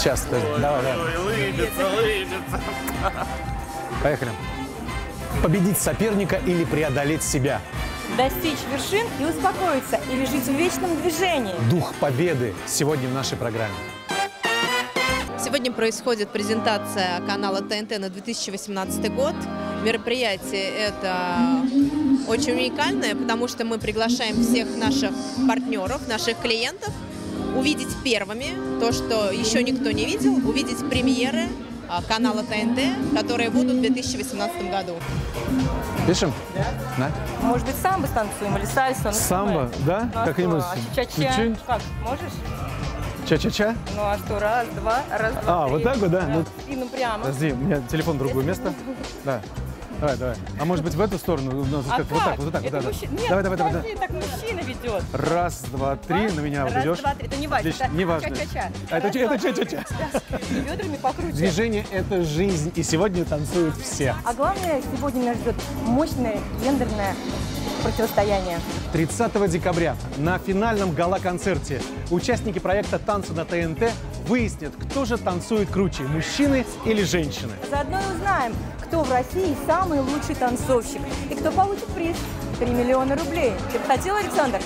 Сейчас, подожди. Давай, давай. Лыбится, лыбится. Поехали. Победить соперника или преодолеть себя. Достичь вершин и успокоиться, или жить в вечном движении. Дух победы сегодня в нашей программе. Сегодня происходит презентация канала ТНТ на 2018 год. Мероприятие это очень уникальное, потому что мы приглашаем всех наших партнеров, наших клиентов увидеть первыми то, что еще никто не видел, увидеть премьеры а, канала ТНТ, которые будут в 2018 году. Пишем? Да. Может быть, самбо станцуем или сальсу? ну, Самбо, да? Ну, а Как-нибудь? А ча-ча? Как, можешь? Ча-ча-ча? Ну а что, раз, два, раз, два, А, три. вот так вот, да? Ну, Спину прямо. Подожди, у меня телефон в другое место. Да. Давай, давай. А может быть в эту сторону? У нас А как-? Вот так, вот так, вот Это да. мужчина- Нет, Давай, давай, давай. подожди, так мужчина ведет. Раз, два, три, на меня вот Раз, идешь. два, три. Это не важно. Отлично, это не важно. Ча-ча-ча. А это Раз, ча- два, ча-ча-ча. три. Бедрами покруче. Движение – это жизнь, и сегодня танцуют все. А главное, сегодня нас ждет мощное гендерное противостояние. 30 декабря на финальном гала-концерте участники проекта «Танцы на ТНТ» выяснят, кто же танцует круче – мужчины или женщины. Заодно и узнаем, кто в России самый лучший танцовщик и кто получит приз – 3 миллиона рублей. Ты бы хотел, Александр?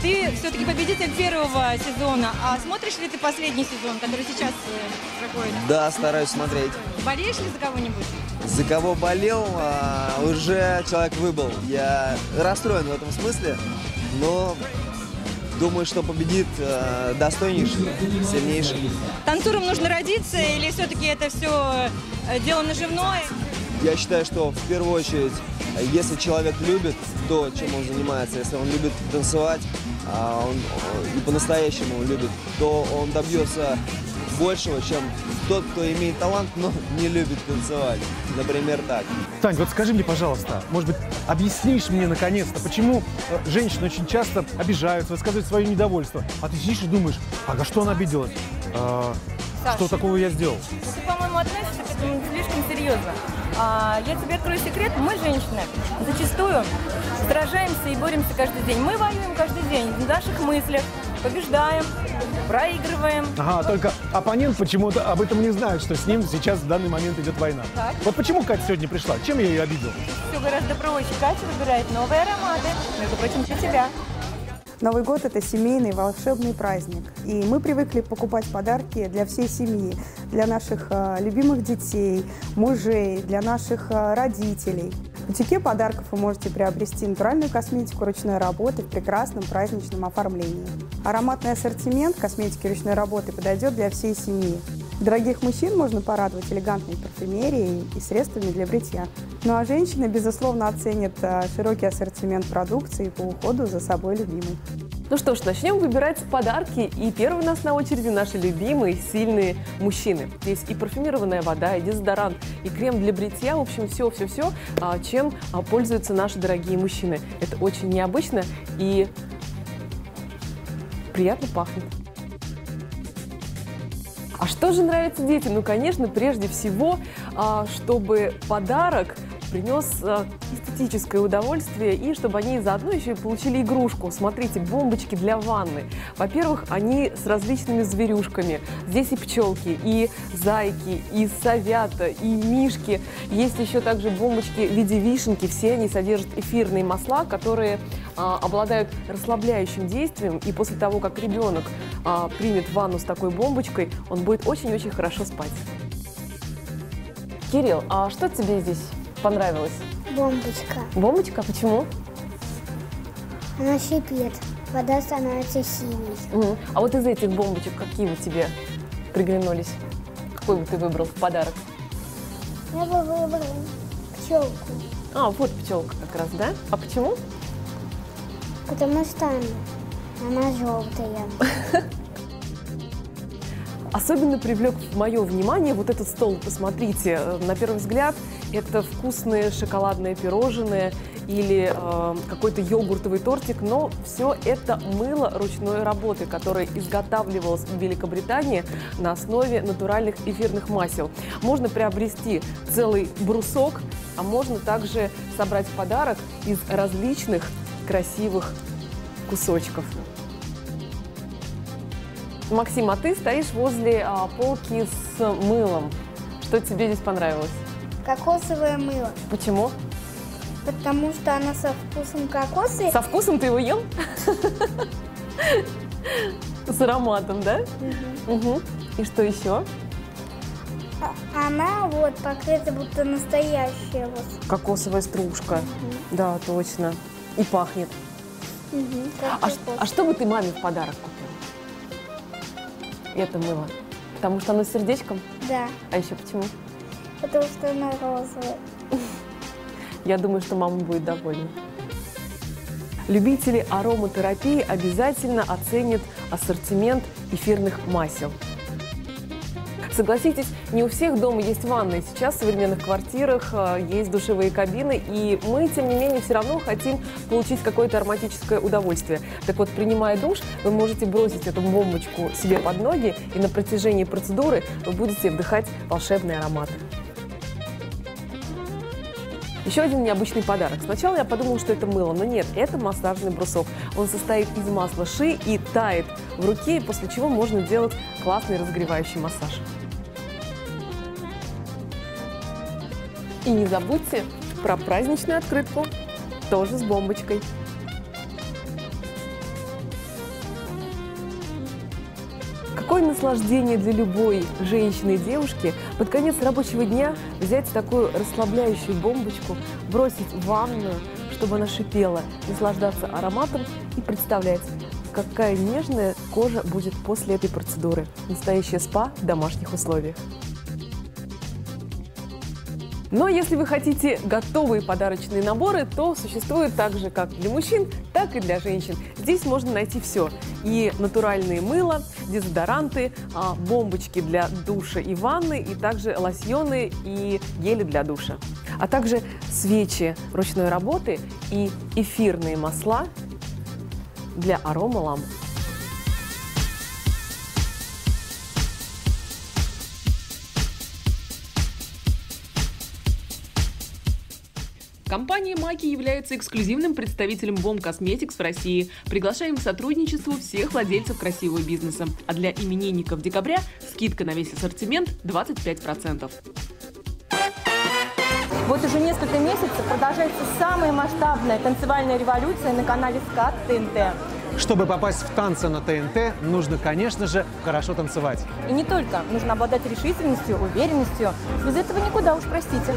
Ты все-таки победитель первого сезона. А смотришь ли ты последний сезон, который сейчас э, проходит? Да, стараюсь смотреть. Болеешь ли за кого-нибудь? За кого болел, а, уже человек выбыл. Я расстроен в этом смысле, но думаю, что победит а, достойнейший, сильнейший. Танцором нужно родиться или все-таки это все дело наживное? Я считаю, что в первую очередь, если человек любит то, чем он занимается, если он любит танцевать, а он э, и по-настоящему любит, то он добьется большего, чем тот, кто имеет талант, но не любит танцевать. Например, так. Тань, вот скажи мне, пожалуйста, может быть, объяснишь мне наконец-то, почему э, женщины очень часто обижаются, высказывают свое недовольство, а ты сидишь и думаешь, ага, что она обиделась? А, Саш. что такого я сделал? Ты, по-моему, относишься к этому слишком серьезно. А, я тебе открою секрет. Мы, женщины, зачастую сражаемся и боремся каждый день. Мы воюем каждый день в наших мыслях, побеждаем, проигрываем. Ага, только оппонент почему-то об этом не знает, что с ним сейчас в данный момент идет война. Так. Вот почему Катя сегодня пришла? Чем я ее обидел? Все гораздо проще. Катя выбирает новые ароматы. Между прочим, для тебя. Новый год – это семейный волшебный праздник. И мы привыкли покупать подарки для всей семьи, для наших э, любимых детей, мужей, для наших э, родителей. Бутике подарков вы можете приобрести натуральную косметику ручной работы в прекрасном праздничном оформлении. Ароматный ассортимент косметики ручной работы подойдет для всей семьи. Дорогих мужчин можно порадовать элегантной парфюмерией и средствами для бритья. Ну а женщины, безусловно, оценят э, широкий ассортимент продукции по уходу за собой любимой. Ну что ж, начнем выбирать подарки. И первый у нас на очереди наши любимые, сильные мужчины. Здесь и парфюмированная вода, и дезодорант, и крем для бритья. В общем, все-все-все, чем а, пользуются наши дорогие мужчины. Это очень необычно и приятно пахнет. А что же нравится детям? Ну, конечно, прежде всего, а, чтобы подарок принес а, эстетическое удовольствие и чтобы они заодно еще и получили игрушку. Смотрите, бомбочки для ванны. Во-первых, они с различными зверюшками. Здесь и пчелки, и зайки, и совята, и мишки. Есть еще также бомбочки в виде вишенки. Все они содержат эфирные масла, которые а, обладают расслабляющим действием. И после того, как ребенок а, примет ванну с такой бомбочкой, он будет очень-очень хорошо спать. Кирилл, а что тебе здесь понравилось? Бомбочка. Бомбочка? Почему? Она шипит. Вода становится синей. Мгм. А вот из этих бомбочек какие бы тебе приглянулись? Какой бы ты выбрал в подарок? Я бы выбрала пчелку, А, вот пчелка как раз, да? А почему? потому что она, она желтая. Особенно привлек мое внимание вот этот стол. Посмотрите, э, на первый взгляд это вкусные шоколадные пирожные или э, какой-то йогуртовый тортик, но все это мыло ручной работы, которое изготавливалось в Великобритании на основе натуральных эфирных масел. Можно приобрести целый брусок, а можно также собрать в подарок из различных красивых кусочков. Максим, а ты стоишь возле а, полки с мылом. Что тебе здесь понравилось? Кокосовое мыло. Почему? Потому что оно со вкусом кокоса. Со вкусом ты его ел? С ароматом, да? Мгм. И что еще? А- Она вот покрыта будто настоящая вот. Кокосовая стружка. Да, точно. И пахнет. А, а что бы ты маме в подарок купил? Это мыло. Потому что оно с сердечком? Да, А еще почему? Потому что она розовая. Я думаю, что мама будет довольна. Любители ароматерапии обязательно оценят ассортимент эфирных масел. Согласитесь, не у всех дома есть ванны. Сейчас в современных квартирах э, есть душевые кабины, и мы, тем не менее, все равно хотим получить какое-то ароматическое удовольствие. Так вот, принимая душ, вы можете бросить эту бомбочку себе под ноги, и на протяжении процедуры вы будете вдыхать волшебные ароматы. Еще один необычный подарок. Сначала я подумала, что это мыло, но нет, это массажный брусок. Он состоит из масла ши и тает в руке, после чего можно делать классный разогревающий массаж. И не забудьте про праздничную открытку, тоже с бомбочкой. Какое наслаждение для любой женщины и девушки под конец рабочего дня взять такую расслабляющую бомбочку, бросить в ванную, чтобы она шипела, наслаждаться ароматом и представлять, какая нежная кожа будет после этой процедуры. Настоящее спа в домашних условиях. Но если вы хотите готовые подарочные наборы, то существует так же, как для мужчин, так и для женщин. Здесь можно найти все. И натуральные мыло, дезодоранты, а, бомбочки для душа и ванны, и также лосьоны и гели для душа. А также свечи ручной работы и эфирные масла для аромаламп. Компания Маки является эксклюзивным представителем Бом Cosmetics в России. Приглашаем к сотрудничеству всех владельцев красивого бизнеса. А для именинников декабря скидка на весь ассортимент 25%. Вот уже несколько месяцев продолжается самая масштабная танцевальная революция на канале СКАТ ТНТ. Чтобы попасть в танцы на ТНТ, нужно, конечно же, хорошо танцевать. И не только. Нужно обладать решительностью, уверенностью. Без этого никуда уж, простите.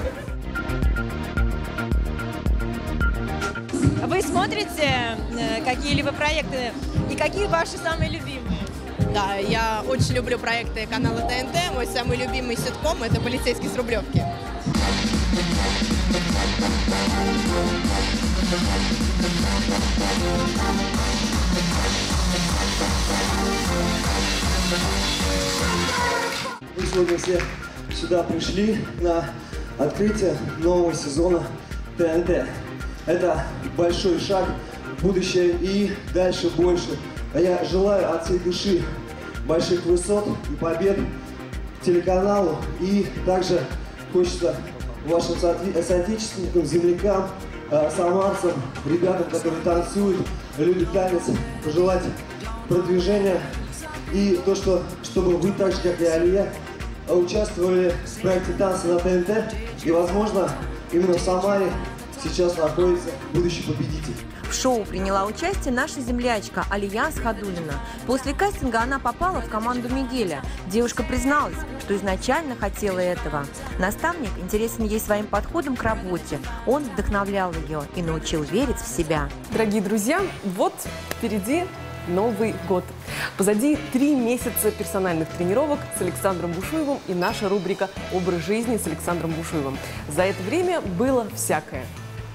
Вы смотрите э, какие-либо проекты и какие ваши самые любимые? Да, я очень люблю проекты канала ТНТ. Мой самый любимый ситком – это «Полицейский с Рублевки». Мы сегодня все сюда пришли на открытие нового сезона ТНТ. Это большой шаг в будущее и дальше больше. А я желаю от всей души больших высот и побед телеканалу. И также хочется вашим соотечественникам, землякам, э, самарцам, ребятам, которые танцуют, любят танец, пожелать продвижения и то, что, чтобы вы так же, как и Алия, участвовали в проекте «Танцы на ТНТ», и, возможно, именно в Самаре сейчас находится будущий победитель. В шоу приняла участие наша землячка Алия Схадулина. После кастинга она попала в команду Мигеля. Девушка призналась, что изначально хотела этого. Наставник интересен ей своим подходом к работе. Он вдохновлял ее и научил верить в себя. Дорогие друзья, вот впереди Новый год. Позади три месяца персональных тренировок с Александром Бушуевым и наша рубрика «Образ жизни» с Александром Бушуевым. За это время было всякое.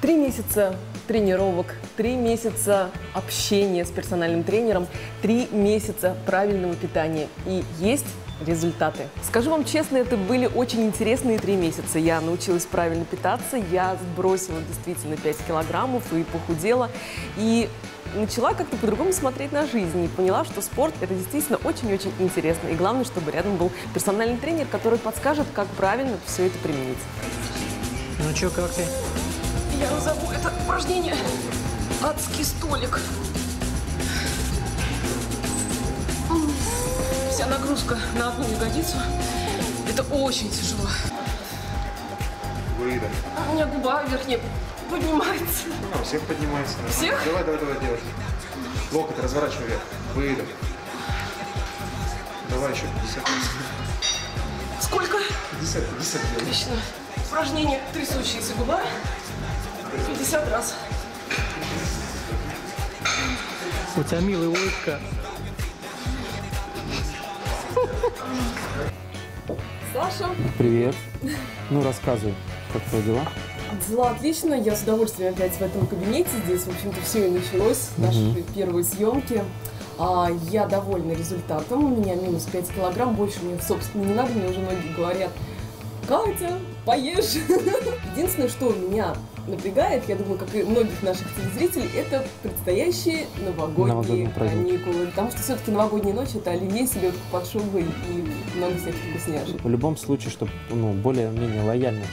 Три месяца тренировок, три месяца общения с персональным тренером, три месяца правильного питания. И есть результаты. Скажу вам честно, это были очень интересные три месяца. Я научилась правильно питаться, я сбросила действительно 5 килограммов и похудела. И начала как-то по-другому смотреть на жизнь и поняла, что спорт – это действительно очень-очень интересно. И главное, чтобы рядом был персональный тренер, который подскажет, как правильно все это применить. Ну чё, как ты? Я назову это упражнение «Адский столик». Вся нагрузка на одну ягодицу. Это очень тяжело. Выдох. У меня губа верхняя поднимается. Ну, всех поднимается. нормально. Всех? Давай, давай, давай, делай. Локоть разворачивай вверх. Выдох. Давай еще 50 раз. Сколько? 50, 50 делай. Отлично. Упражнение «Трясущаяся губа». 50 раз. У тебя милая улыбка. Саша. Привет. Ну, рассказывай, как твои дела? Дела отлично, я с удовольствием опять в этом кабинете. Здесь, в общем-то, все и началось, наши первые съемки. А, я довольна результатом, у меня минус 5 килограмм, больше мне, собственно, не надо, мне уже многие говорят, Катя, поешь. Единственное, что меня напрягает, я думаю, как и многих наших телезрителей, это предстоящие новогодние Новогодние праздники. каникулы. Потому что все-таки новогодняя ночь это оливье, селедка под шубой и много всяких вкусняшек. В любом случае, чтобы ну, более-менее лояльно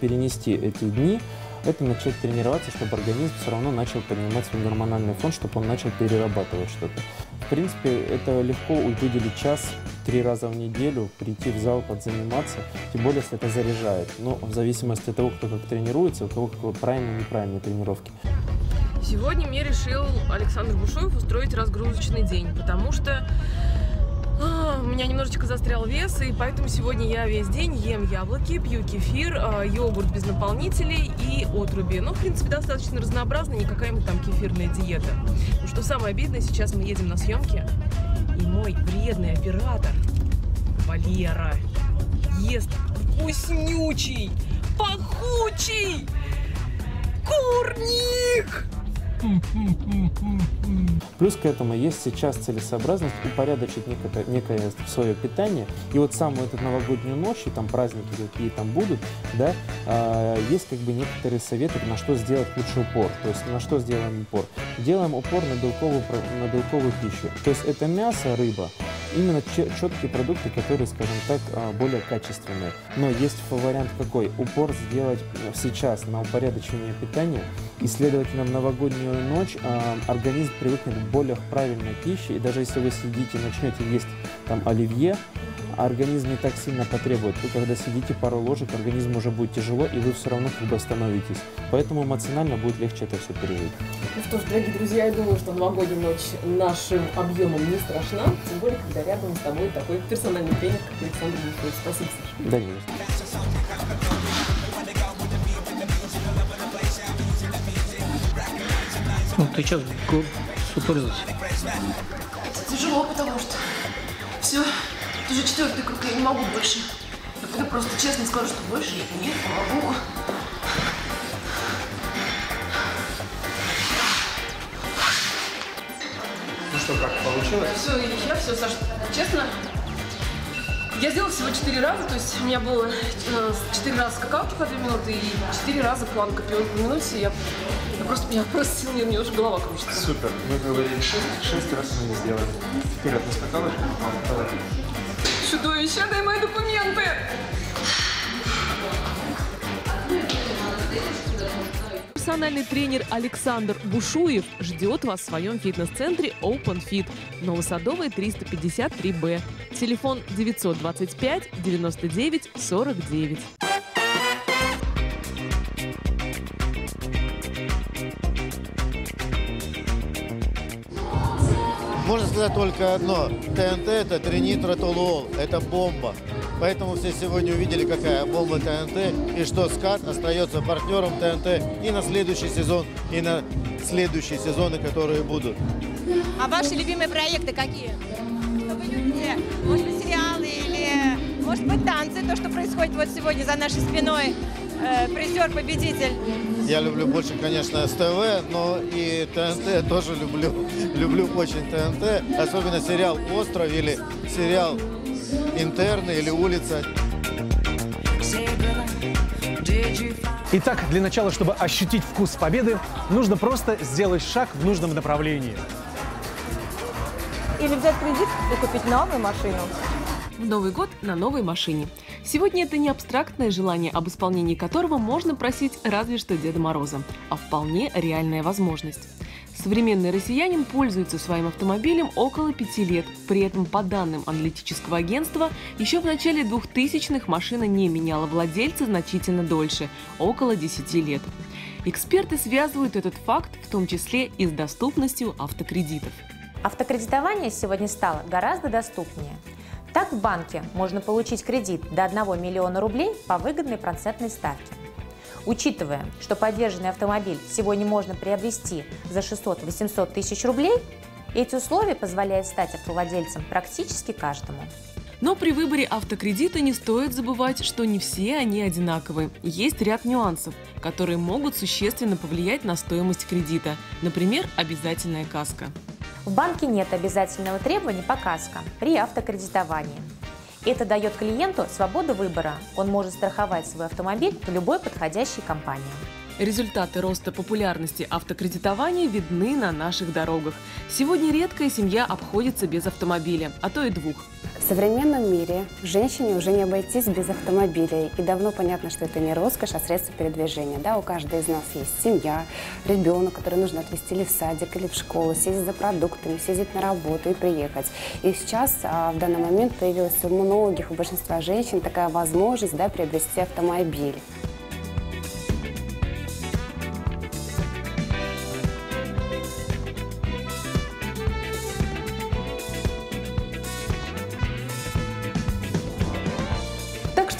перенести эти дни, это начать тренироваться, чтобы организм все равно начал поднимать свой гормональный фон, чтобы он начал перерабатывать что-то. В принципе, это легко выделить час три раза в неделю, прийти в зал, подзаниматься, тем более, если это заряжает. Но в зависимости от того, кто как тренируется, у кого какой правильные и неправильные тренировки. Сегодня мне решил Александр Бушуев устроить разгрузочный день, потому что а, у меня немножечко застрял вес, и поэтому сегодня я весь день ем яблоки, пью кефир, а, йогурт без наполнителей и отруби. Ну, в принципе, достаточно разнообразно, не какая-нибудь там кефирная диета. Но что самое обидное, сейчас мы едем на съемки, и мой вредный оператор Валера ест вкуснючий, пахучий курник! Плюс к этому есть сейчас целесообразность упорядочить некое, некое свое питание. И вот самую эту новогоднюю ночь, и там праздники какие там будут, да, а, есть как бы некоторые советы, на что сделать лучше упор. То есть на что сделаем упор? Делаем упор на белковую, на белковую пищу. То есть это мясо, рыба, именно четкие продукты, которые, скажем так, а, более качественные. Но есть вариант какой? Упор сделать э, сейчас на упорядочение питания, и, следовательно, в новогоднюю ночь а, организм привыкнет к более правильной пище, и даже если вы сидите и начнете есть там оливье, организм не так сильно потребует. Вы когда сидите пару ложек, организму уже будет тяжело, и вы все равно как бы остановитесь. Поэтому эмоционально будет легче это все пережить. Ну что ж, дорогие друзья, я думаю, что новогодняя ночь нашим объемом не страшна, тем более, когда рядом с тобой такой персональный тренер, как Александр Бушуев. Спасибо, Саша. Да, что. Ну ты сейчас супер тяжело, потому что все, это уже четвертый круг, я не могу больше. Я просто честно скажу, что больше я не могу. Ну что, как получилось? Все, я все, Саша, честно, я сделала всего 4 раза, то есть у меня было э, 4 раза скакалки по 2 минуты и 4 раза планка по минуте. Я, я просто, я просто сил нет, мне уже голова кружится. Супер. Мы говорили 6, 6 раз мы не сделали. Вперед, на скакалочку. Давай. Чудовище, дай мои документы! Персональный тренер Александр Бушуев ждет вас в своем фитнес-центре Open Fit. Новосадовая 353Б. Телефон 925 99 49. Сказать только одно. ТНТ это тринитротолуол, это бомба. Поэтому все сегодня увидели, какая бомба ТНТ и что СКАТ остается партнером ТНТ и на следующий сезон, и на следующие сезоны, которые будут. А ваши любимые проекты какие? Может быть, сериалы или, может быть, танцы, то, что происходит вот сегодня за нашей спиной. Э, призер, победитель. Я люблю больше, конечно, СТВ, но и ТНТ тоже люблю. Люблю очень ТНТ, особенно сериал «Остров» или сериал интерны или улица. Итак, для начала, чтобы ощутить вкус победы, нужно просто сделать шаг в нужном направлении. Или взять кредит и купить новую машину. В Новый год на новой машине. Сегодня это не абстрактное желание, об исполнении которого можно просить разве что Деда Мороза, а вполне реальная возможность. Современный россиянин пользуется своим автомобилем около пяти лет. При этом, по данным аналитического агентства, еще в начале 2000-х машина не меняла владельца значительно дольше – около 10 лет. Эксперты связывают этот факт в том числе и с доступностью автокредитов. Автокредитование сегодня стало гораздо доступнее. Так в банке можно получить кредит до 1 миллиона рублей по выгодной процентной ставке. Учитывая, что поддержанный автомобиль сегодня можно приобрести за 600-800 тысяч рублей, эти условия позволяют стать автовладельцем практически каждому. Но при выборе автокредита не стоит забывать, что не все они одинаковы. Есть ряд нюансов, которые могут существенно повлиять на стоимость кредита. Например, обязательная каска. В банке нет обязательного требования по каскам при автокредитовании. Это дает клиенту свободу выбора. Он может страховать свой автомобиль в любой подходящей компании. Результаты роста популярности автокредитования видны на наших дорогах. Сегодня редкая семья обходится без автомобиля, а то и двух. В современном мире женщине уже не обойтись без автомобилей. И давно понятно, что это не роскошь, а средство передвижения. Да, у каждой из нас есть семья, ребенок, который нужно отвезти или в садик, или в школу, съездить за продуктами, съездить на работу и приехать. И сейчас, а, в данный момент, появилась у многих, у большинства женщин такая возможность да, приобрести автомобиль.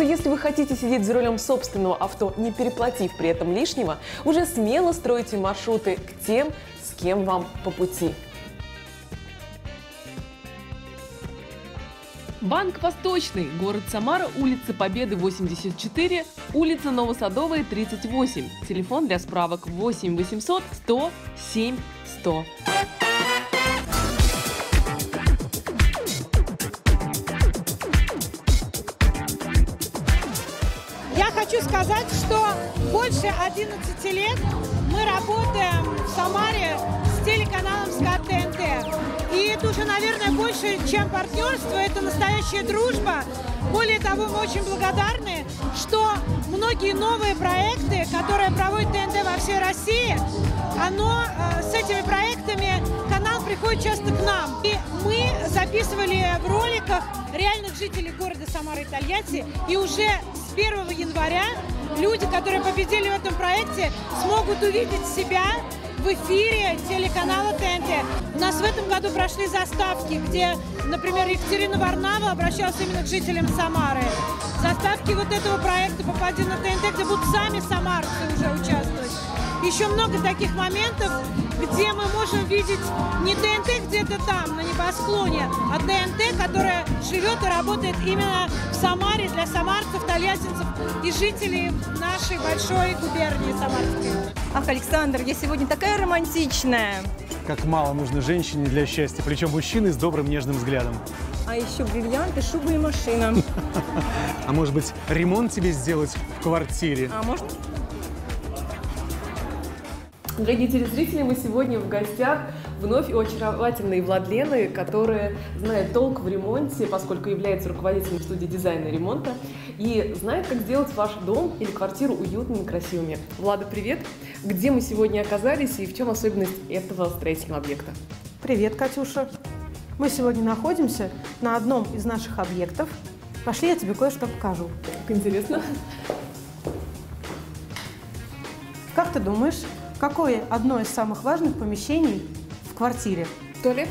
Что если вы хотите сидеть за рулем собственного авто, не переплатив при этом лишнего, уже смело стройте маршруты к тем, с кем вам по пути. Банк Восточный, город Самара, улица Победы 84, улица Новосадовая 38. Телефон для справок 8 800 100 7 100. Сказать, что больше 11 лет мы работаем в Самаре с телеканалом СКАТ ТНТ. И это уже, наверное, больше, чем партнерство, это настоящая дружба. Более того, мы очень благодарны, что многие новые проекты, которые проводит ТНТ во всей России, оно э, с этими проектами канал приходит часто к нам. И мы записывали в роликах реальных жителей города Самара и Тольятти, и уже с 1 января люди, которые победили в этом проекте, смогут увидеть себя в эфире телеканала ТНТ. У нас в этом году прошли заставки, где, например, Екатерина Варнава обращалась именно к жителям Самары. Заставки вот этого проекта «Попади на ТНТ», где будут сами самарцы уже участвовать. Еще много таких моментов, где мы можем видеть не ТНТ где-то там, на небосклоне, а ТНТ, которая живет и работает именно в Самаре для самарцев, тольяттинцев и жителей нашей большой губернии Самарской. Ах, Александр, я сегодня такая романтичная. Как мало нужно женщине для счастья, причем мужчины с добрым нежным взглядом. А еще бриллианты, шуба и машина. А может быть, ремонт тебе сделать в квартире? А можно? Дорогие телезрители, мы сегодня в гостях вновь у очаровательной Владлены, которая знает толк в ремонте, поскольку является руководителем студии дизайна и ремонта, и знает, как сделать ваш дом или квартиру уютными и красивыми. Влада, привет! Где мы сегодня оказались и в чем особенность этого строительного объекта? Привет, Катюша. Мы сегодня находимся на одном из наших объектов. Пошли, я тебе кое-что покажу. Как интересно. Как ты думаешь, какое одно из самых важных помещений в квартире? Туалет?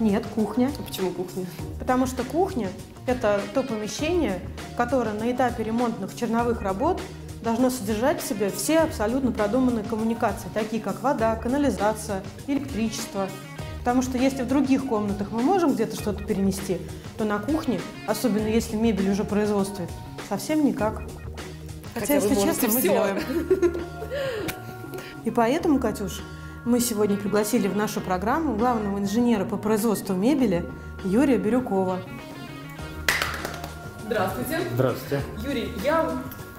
Нет, кухня. А почему кухня? Потому что кухня – это то помещение, которое на этапе ремонтных черновых работ должно содержать в себе все абсолютно продуманные коммуникации, такие как вода, канализация, электричество. Потому что если в других комнатах мы можем где-то что-то перенести, то на кухне, особенно если мебель уже производствует, совсем никак. Хотя, Хотя если честно, мы всё. делаем. И поэтому, Катюш, мы сегодня пригласили в нашу программу главного инженера по производству мебели Юрия Бирюкова. Здравствуйте. Здравствуйте. Юрий, я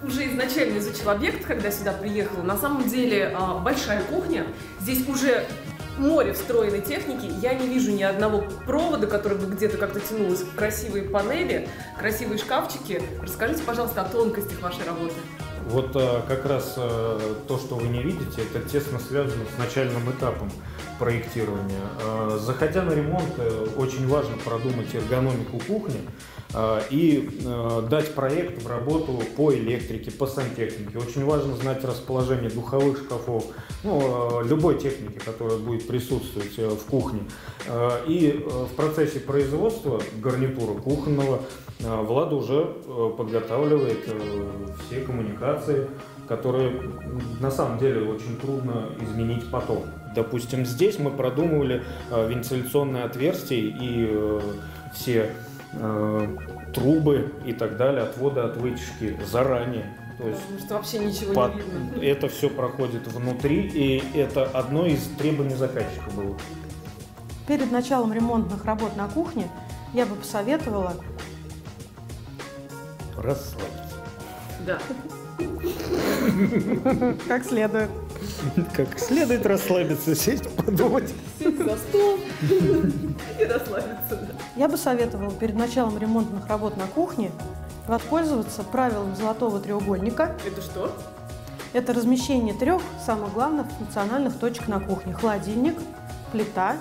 уже изначально изучила объект, когда сюда приехала. На самом деле а, большая кухня. Здесь уже море встроенной техники. Я не вижу ни одного провода, который бы где-то как-то тянулось. Красивые панели, красивые шкафчики. Расскажите, пожалуйста, о тонкостях вашей работы. Вот э, как раз э, то, что вы не видите, это тесно связано с начальным этапом проектирования. Э, Заходя на ремонт, очень важно продумать эргономику кухни и дать проект в работу по электрике, по сантехнике. Очень важно знать расположение духовых шкафов, ну, любой техники, которая будет присутствовать в кухне. И в процессе производства гарнитура кухонного Влада уже подготавливает все коммуникации, которые м, на самом деле очень трудно изменить потом. Допустим, здесь мы продумывали э, вентиляционные отверстия и э, все э, трубы и так далее, отвода от вытяжки заранее. То есть Потому что вообще ничего под- не видно. это все проходит внутри, и это одно из требований заказчика было. Перед началом ремонтных работ на кухне я бы посоветовала Расслабиться. Да. Как следует. Как следует расслабиться, сесть, подумать. Сесть за стол и расслабиться. Я бы советовала перед началом ремонтных работ на кухне воспользоваться правилом золотого треугольника. Это что? Это размещение трех самых главных функциональных точек на кухне. Холодильник, плита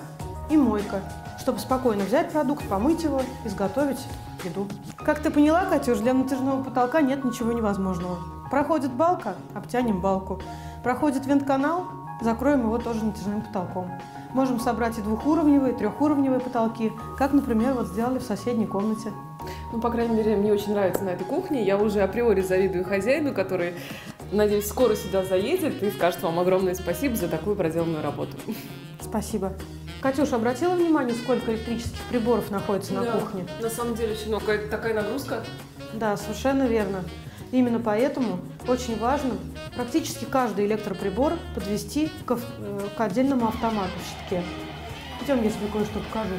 и мойка. Чтобы спокойно взять продукт, помыть его, изготовить еду. Как ты поняла, Катюш, для натяжного потолка нет ничего невозможного. Проходит балка – обтянем балку. Проходит вентканал – закроем его тоже натяжным потолком. Можем собрать и двухуровневые, и трехуровневые потолки, как, например, вот сделали в соседней комнате. Ну, по крайней мере, мне очень нравится на этой кухне. Я уже априори завидую хозяину, который, надеюсь, скоро сюда заедет и скажет вам огромное спасибо за такую проделанную работу. Спасибо. Катюш, обратила внимание, сколько электрических приборов находится на Да, кухне? На самом деле, много. Это такая нагрузка. Да, совершенно верно. Именно поэтому очень важно практически каждый электроприбор подвести к, э, к отдельному автомату в щитке. Идем, я тебе кое-что покажу.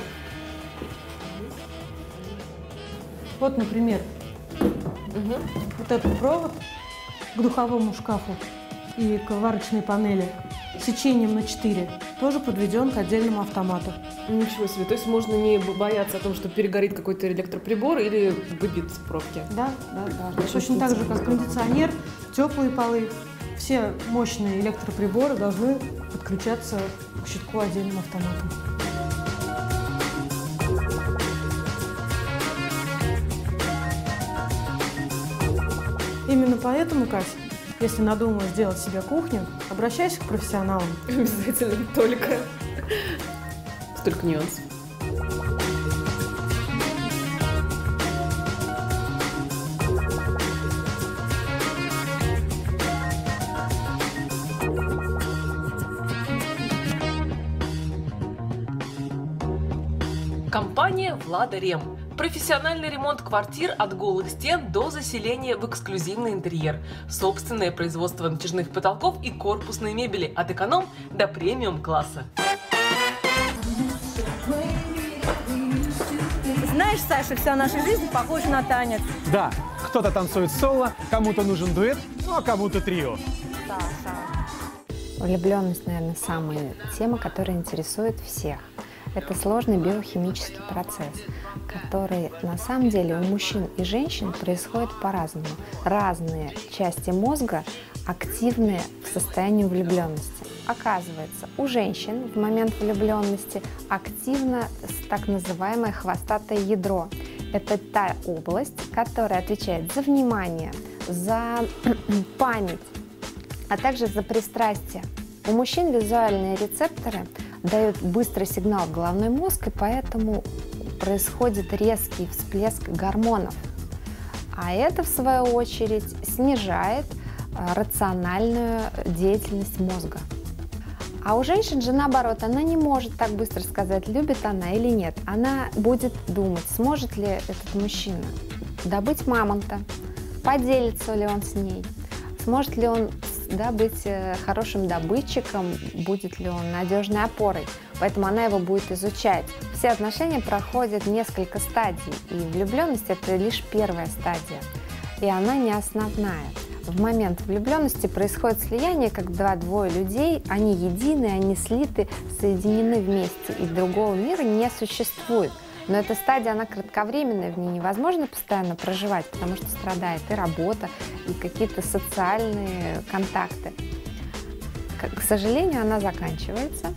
Вот, например, вот этот провод к духовому шкафу и к варочной панели сечением на 4 тоже подведен к отдельному автомату. Ничего себе. То есть можно не бояться о том, что перегорит какой-то электроприбор или выбьет из пробки. Да, да, да. Очень Точно так же, как кондиционер, теплые полы. Все мощные электроприборы должны подключаться к щитку отдельным автоматом. Именно поэтому, Катя, если надумала сделать себе кухню, обращайся к профессионалам. Обязательно только. Столько нюансов. Компания «Влада Рем». Профессиональный ремонт квартир от голых стен до заселения в эксклюзивный интерьер. Собственное производство натяжных потолков и корпусной мебели от эконом до премиум класса. Знаешь, Саша, вся наша жизнь похожа на танец. Да, кто-то танцует соло, кому-то нужен дуэт, ну а кому-то трио. Влюбленность, наверное, самая тема, которая интересует всех. Это сложный биохимический процесс, который на самом деле у мужчин и женщин происходит по-разному. Разные части мозга активны в состоянии влюбленности. Оказывается, у женщин в момент влюбленности активно так называемое хвостатое ядро. Это та область, которая отвечает за внимание, за память, а также за пристрастие. У мужчин визуальные рецепторы дают быстрый сигнал в головной мозг, и поэтому происходит резкий всплеск гормонов. А это, в свою очередь, снижает а, рациональную деятельность мозга. А у женщин же наоборот, она не может так быстро сказать, любит она или нет. Она будет думать, сможет ли этот мужчина добыть мамонта, поделится ли он с ней, сможет ли он да, быть э, хорошим добытчиком, будет ли он надежной опорой. Поэтому она его будет изучать. Все отношения проходят несколько стадий, и влюбленность это лишь первая стадия, и она не основная. В момент влюбленности происходит слияние, когда двое людей, они едины, они слиты, соединены вместе, и другого мира не существует. Но эта стадия, она кратковременная, в ней невозможно постоянно проживать, потому что страдает и работа, и какие-то социальные контакты. К, сожалению, она заканчивается.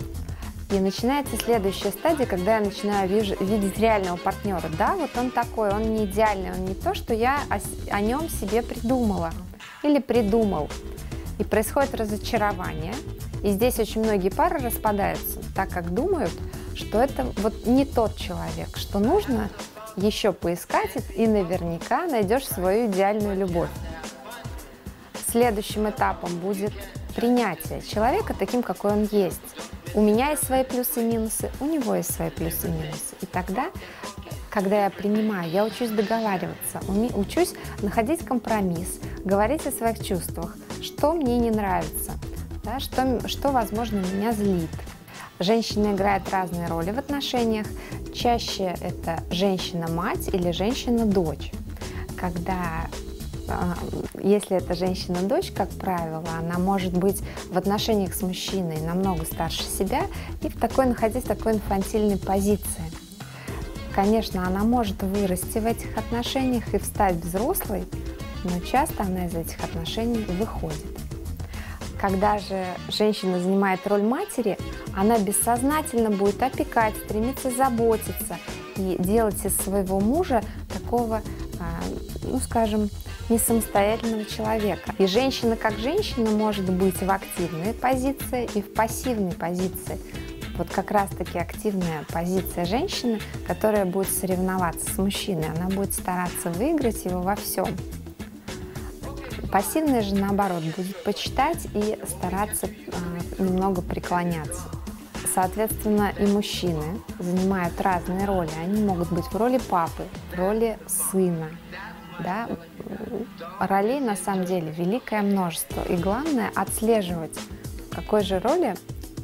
И начинается следующая стадия, когда я начинаю виж- видеть реального партнера. Да, вот он такой, он не идеальный, он не то, что я о, о нем себе придумала или придумал. И происходит разочарование. И здесь очень многие пары распадаются, так как думают, что это вот не тот человек, что нужно еще поискать и наверняка найдешь свою идеальную любовь. Следующим этапом будет принятие человека таким, какой он есть. У меня есть свои плюсы и минусы, у него есть свои плюсы и минусы. И тогда, когда я принимаю, я учусь договариваться, учусь находить компромисс, говорить о своих чувствах, что мне не нравится, да, что, что, возможно, меня злит. Женщина играет разные роли в отношениях. Чаще это женщина-мать или женщина-дочь. Когда а, если это женщина-дочь, как правило, она может быть в отношениях с мужчиной намного старше себя и в такой, находясь в такой инфантильной позиции. Конечно, она может вырасти в этих отношениях и стать взрослой, но часто она из этих отношений выходит. Когда же женщина занимает роль матери, она бессознательно будет опекать, стремиться заботиться и делать из своего мужа такого, а, ну скажем, не самостоятельного человека. И женщина как женщина может быть в активной позиции и в пассивной позиции. Вот как раз-таки активная позиция женщины, которая будет соревноваться с мужчиной, она будет стараться выиграть его во всем. Пассивная же, наоборот, будет почитать и стараться а, немного преклоняться. Соответственно, и мужчины занимают разные роли. Они могут быть в роли папы, в роли сына. Да? Ролей на самом деле великое множество. И главное отслеживать, в какой же роли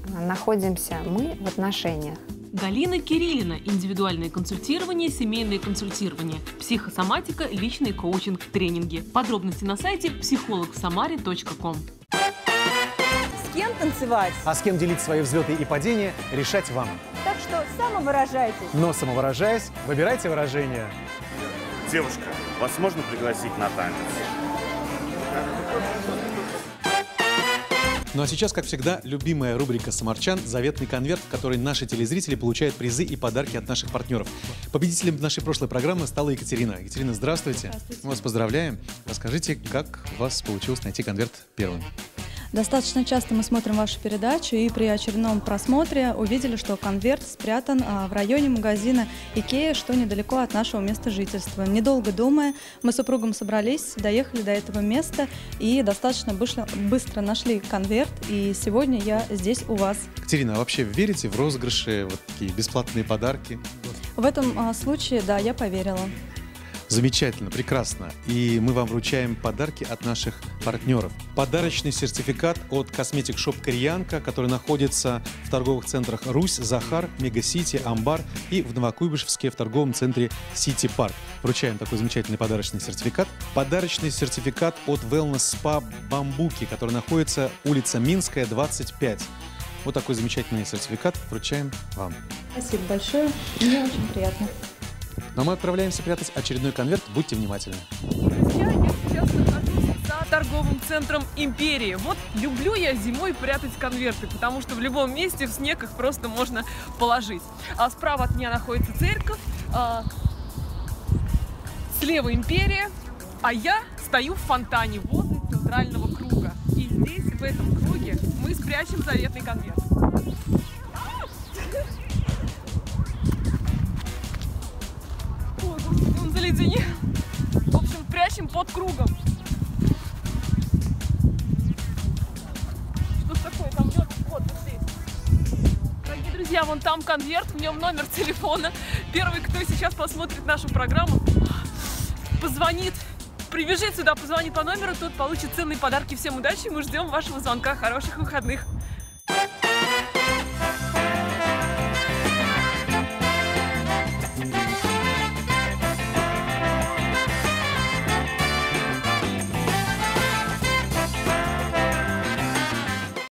находимся мы в отношениях. Галина Кириллина. Индивидуальное консультирование, семейное консультирование, психосоматика, личный коучинг, тренинги. Подробности на сайте психологсамаре.ком. С кем танцевать? А с кем делить свои взлеты и падения, решать вам. Так что самовыражайтесь. Но самовыражаясь, выбирайте выражение. Девушка, вас можно пригласить на танец? Ну а сейчас, как всегда, любимая рубрика «Самарчан» – заветный конверт, в который наши телезрители получают призы и подарки от наших партнеров. Победителем нашей прошлой программы стала Екатерина. Екатерина, здравствуйте. Здравствуйте. Мы вас поздравляем. Расскажите, как у вас получилось найти конверт первым? Достаточно часто мы смотрим ваши передачи и при очередном просмотре увидели, что конверт спрятан а, в районе магазина Икея, что недалеко от нашего места жительства. Недолго думая, мы с супругом собрались, доехали до этого места и достаточно быстро, быстро нашли конверт. И сегодня я здесь у вас. Екатерина, а вообще верите в розыгрыши, вот такие бесплатные подарки? В этом а, случае, да, я поверила. Замечательно, прекрасно. И мы вам вручаем подарки от наших партнеров. Подарочный сертификат от Cosmetic Shop Кореянка, который находится в торговых центрах Русь, Захар, Мегасити, Амбар и в Новокуйбышевске в торговом центре Сити Парк. Вручаем такой замечательный подарочный сертификат. Подарочный сертификат от Wellness Spa Бамбуки, который находится улица Минская, 25. Вот такой замечательный сертификат вручаем вам. Спасибо большое. Мне очень приятно. Но мы отправляемся прятать очередной конверт. Будьте внимательны. Сейчас нахожусь за торговым центром Империи. Вот люблю я зимой прятать конверты, потому что в любом месте в снег их просто можно положить. А справа от меня находится церковь, а слева Империя, а я стою в фонтане возле центрального круга. И здесь, в этом круге, мы спрячем заветный конверт. Заледенел. В общем, прячем под кругом. Что такое? Там. Вот, здесь. Дорогие друзья, вон там конверт, в нем номер телефона. Первый, кто сейчас посмотрит нашу программу, позвонит, прибежит сюда, позвонит по номеру, тот получит ценные подарки. Всем удачи, мы ждем вашего звонка. Хороших выходных.